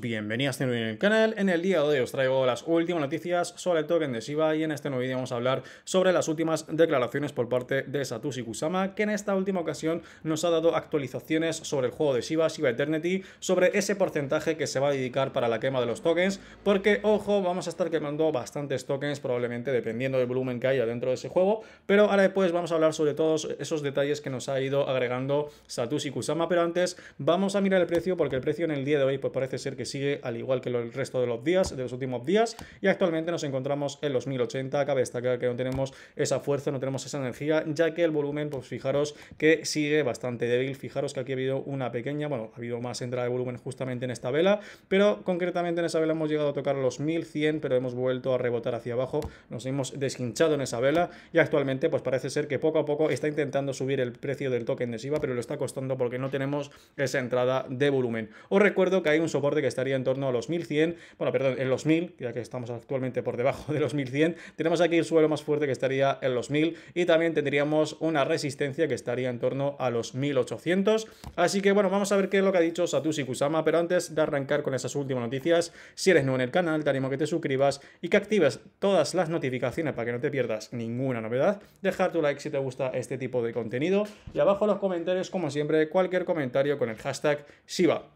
Bienvenidos en el canal. En el día de hoy os traigo las últimas noticias sobre el token de Shiba y en este nuevo vídeo vamos a hablar sobre las últimas declaraciones por parte de Satoshi Kusama que en esta última ocasión nos ha dado actualizaciones sobre el juego de Shiba, Shiba Eternity, sobre ese porcentaje que se va a dedicar para la quema de los tokens porque, ojo, vamos a estar quemando bastantes tokens probablemente dependiendo del volumen que haya dentro de ese juego, pero ahora después vamos a hablar sobre todos esos detalles que nos ha ido agregando Satoshi Kusama, pero antes vamos a mirar el precio porque el precio en el día de hoy pues parece ser que sigue al igual que el resto de los días, de los últimos días, y actualmente nos encontramos en los 1080. Cabe destacar que no tenemos esa fuerza, no tenemos esa energía, ya que el volumen, pues fijaros que sigue bastante débil. Fijaros que aquí ha habido una pequeña, bueno, ha habido más entrada de volumen justamente en esta vela, pero concretamente en esa vela hemos llegado a tocar los 1100, pero hemos vuelto a rebotar hacia abajo, nos hemos deshinchado en esa vela y actualmente pues parece ser que poco a poco está intentando subir el precio del token de SIVA, pero lo está costando porque no tenemos esa entrada de volumen. Os recuerdo que hay un soporte que estaría en torno a los 1100, bueno, perdón, en los 1000, ya que estamos actualmente por debajo de los 1100, tenemos aquí el suelo más fuerte que estaría en los 1000 y también tendríamos una resistencia que estaría en torno a los 1800. Así que bueno, vamos a ver qué es lo que ha dicho Satoshi Kusama, pero antes de arrancar con esas últimas noticias, si eres nuevo en el canal, te animo a que te suscribas y que actives todas las notificaciones para que no te pierdas ninguna novedad. Dejar tu like si te gusta este tipo de contenido y abajo en los comentarios, como siempre, cualquier comentario con el hashtag Shiba.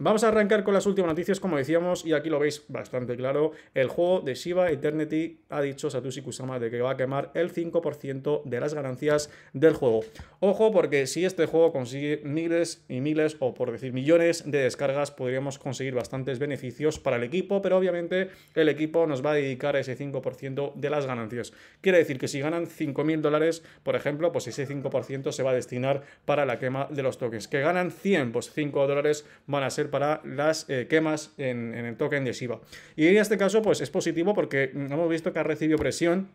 Vamos a arrancar con las últimas noticias, como decíamos, y aquí lo veis bastante claro. El juego de Shiba Eternity ha dicho Satoshi Kusama de que va a quemar el 5% de las ganancias del juego. Ojo, porque si este juego consigue miles y miles, o por decir millones de descargas, podríamos conseguir bastantes beneficios para el equipo, pero obviamente el equipo nos va a dedicar ese 5% de las ganancias. Quiere decir que si ganan 5.000 dólares, por ejemplo, pues ese 5% se va a destinar para la quema de los tokens. Que ganan 100, pues 5 dólares van a ser para las eh, quemas en, el token de Shiba. Y en este caso, pues es positivo porque hemos visto que ha recibido presión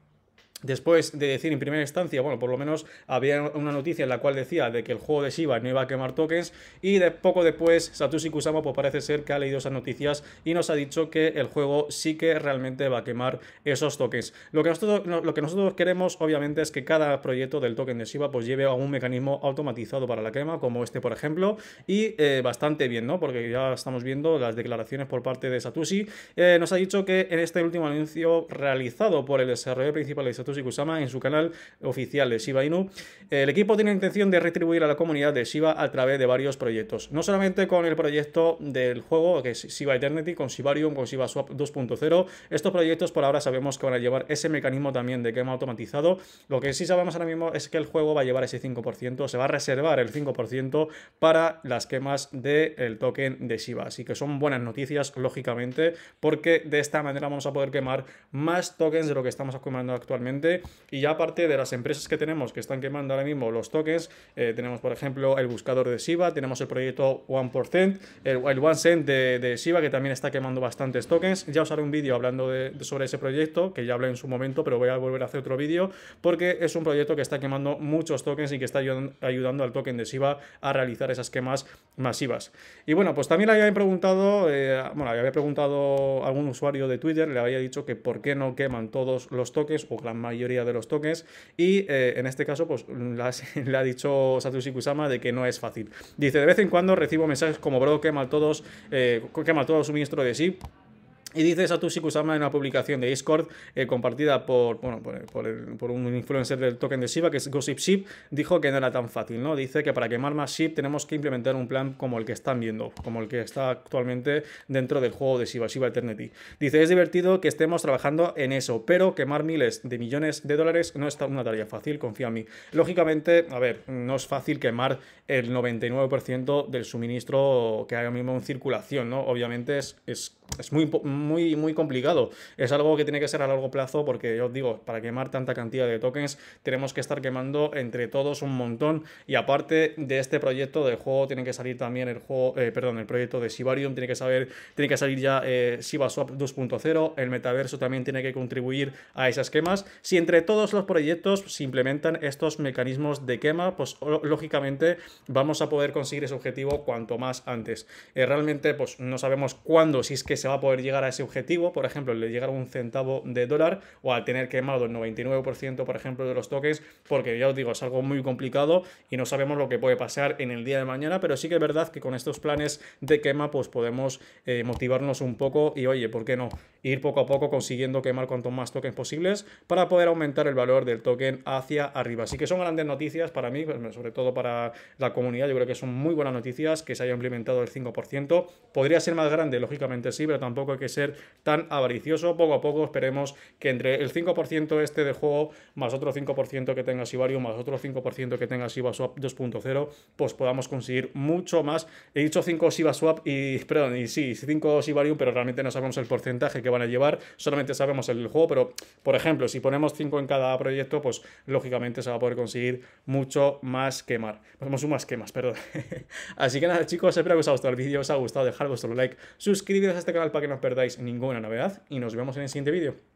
Después de decir en primera instancia, bueno, por lo menos había una noticia en la cual decía de que el juego de Shiba no iba a quemar tokens y de poco después Satoshi Kusama pues parece ser que ha leído esas noticias y nos ha dicho que el juego sí que realmente va a quemar esos tokens. Lo que nosotros, lo que nosotros queremos obviamente es que cada proyecto del token de Shiba pues lleve a un mecanismo automatizado para la quema como este por ejemplo y eh, bastante bien, ¿no? Porque ya estamos viendo las declaraciones por parte de Satoshi. Eh, nos ha dicho que en este último anuncio realizado por el desarrollador principal de Satoshi y Kusama en su canal oficial de Shiba Inu. El equipo tiene intención de retribuir a la comunidad de Shiba a través de varios proyectos. No solamente con el proyecto del juego, que es Shiba Eternity, con Shibarium, con Shiba Swap 2.0. Estos proyectos por ahora sabemos que van a llevar ese mecanismo también de quema automatizado. Lo que sí sabemos ahora mismo es que el juego va a llevar ese 5%, se va a reservar el 5% para las quemas del token de Shiba. Así que son buenas noticias, lógicamente, porque de esta manera vamos a poder quemar más tokens de lo que estamos quemando actualmente y ya aparte de las empresas que tenemos que están quemando ahora mismo los tokens, eh, tenemos por ejemplo el buscador de Shiba, tenemos el proyecto 1%, el, el OneCent de, de Shiba que también está quemando bastantes tokens. Ya os haré un vídeo hablando de, sobre ese proyecto, que ya hablé en su momento, pero voy a volver a hacer otro vídeo porque es un proyecto que está quemando muchos tokens y que está ayudando, al token de Shiba a realizar esas quemas masivas. Y bueno, pues también le había preguntado, eh, bueno, le había preguntado a algún usuario de Twitter, le había dicho que por qué no queman todos los tokens o la mayoría de los tokens y eh, en este caso pues le ha dicho Satoshi Kusama de que no es fácil. Dice, de vez en cuando recibo mensajes como bro, quema todos, eh, quema todo suministro de SIP y dice Satoshi Kusama en una publicación de Discord eh, compartida por, bueno, por, un influencer del token de Shiba, que es Gossip Ship, dijo que no era tan fácil, ¿no? Dice que para quemar más SHIB tenemos que implementar un plan como el que están viendo, como el que está actualmente dentro del juego de Shiba, Shiba Eternity. Dice, es divertido que estemos trabajando en eso, pero quemar miles de millones de dólares no es una tarea fácil, confía en mí. Lógicamente, a ver, no es fácil quemar el 99% del suministro que hay ahora mismo en circulación, ¿no? Obviamente es, es, es muy muy, muy complicado. Es algo que tiene que ser a largo plazo porque, yo os digo, para quemar tanta cantidad de tokens tenemos que estar quemando entre todos un montón y aparte de este proyecto del juego tiene que salir también el juego, eh, perdón, el proyecto de Shibarium, tiene que tiene que salir ya eh, Shiba Swap 2.0, el metaverso también tiene que contribuir a esas quemas. Si entre todos los proyectos se implementan estos mecanismos de quema, pues lógicamente vamos a poder conseguir ese objetivo cuanto más antes. Eh, realmente pues no sabemos cuándo, si es que se va a poder llegar a ese objetivo, por ejemplo, le llegar a un centavo de dólar o al tener quemado el 99%, por ejemplo, de los tokens, porque ya os digo, es algo muy complicado y no sabemos lo que puede pasar en el día de mañana, pero sí que es verdad que con estos planes de quema, pues podemos eh, motivarnos un poco y oye, ¿por qué no? Ir poco a poco consiguiendo quemar cuanto más tokens posibles para poder aumentar el valor del token hacia arriba. Así que son grandes noticias para mí, pues, sobre todo para la comunidad, yo creo que son muy buenas noticias que se haya implementado el 5%. Podría ser más grande, lógicamente sí, pero tampoco hay que ser tan avaricioso. Poco a poco esperemos que entre el 5% este de juego, más otro 5% que tenga Sibarium, más otro 5% que tenga SibaSwap 2.0, pues podamos conseguir mucho más. He dicho 5 SibaSwap y, perdón, y sí, 5 Sibarium, pero realmente no sabemos el porcentaje que van a llevar, solamente sabemos el juego, pero por ejemplo, si ponemos 5 en cada proyecto, pues lógicamente se va a poder conseguir mucho más quemar. Pues más quemas, perdón. Así que nada, chicos, espero que os haya gustado el vídeo, os ha gustado dejar vuestro like, suscribiros a canal para que no os perdáis ninguna novedad y nos vemos en el siguiente vídeo.